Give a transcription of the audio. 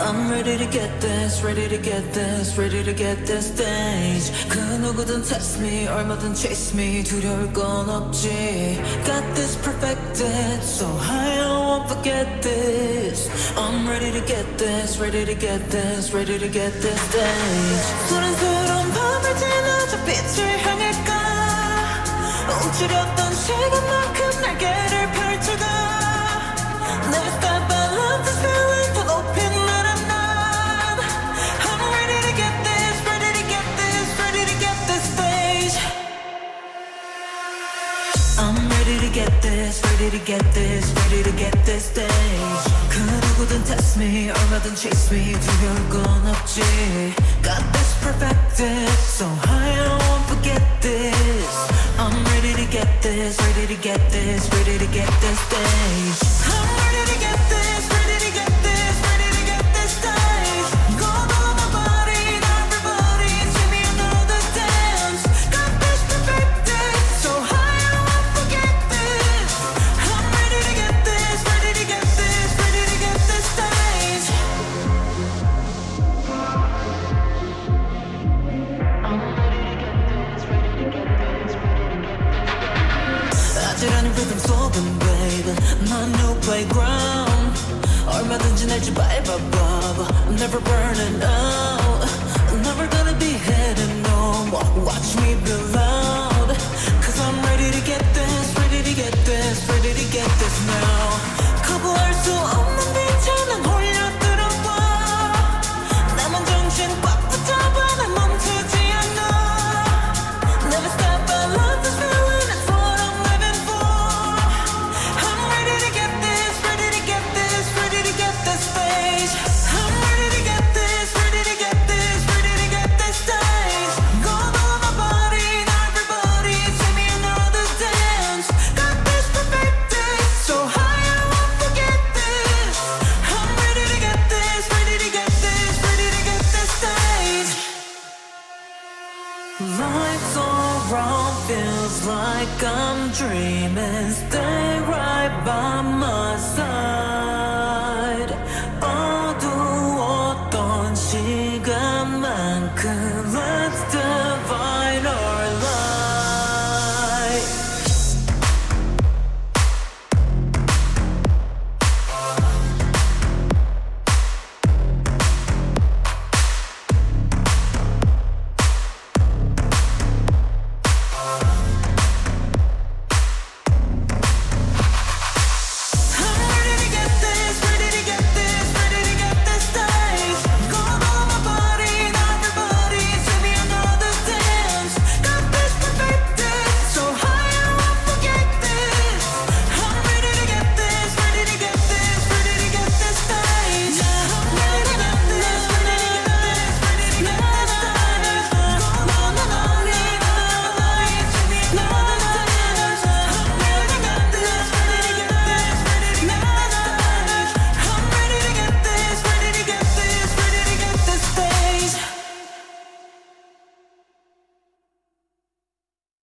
I'm ready to get this, ready to get this, ready to get this stage 그 누구든 test me, 얼마든 chase me 두려울 건 없지 Got this perfected, so high I won't forget this I'm ready to get this, ready to get this, ready to get this stage ready to get this, ready to get this stage 그 누구든 test me, 얼마든 chase me 두려울 건 없지 Got this perfected, so high I won't forget this I'm ready to get this, ready to get this, ready to get this stage I'm ready to get this, playground 얼마든지 날지 밟아봐봐 I'm never burning out Lights all wrong, feels like I'm dreaming. Stay right by my side.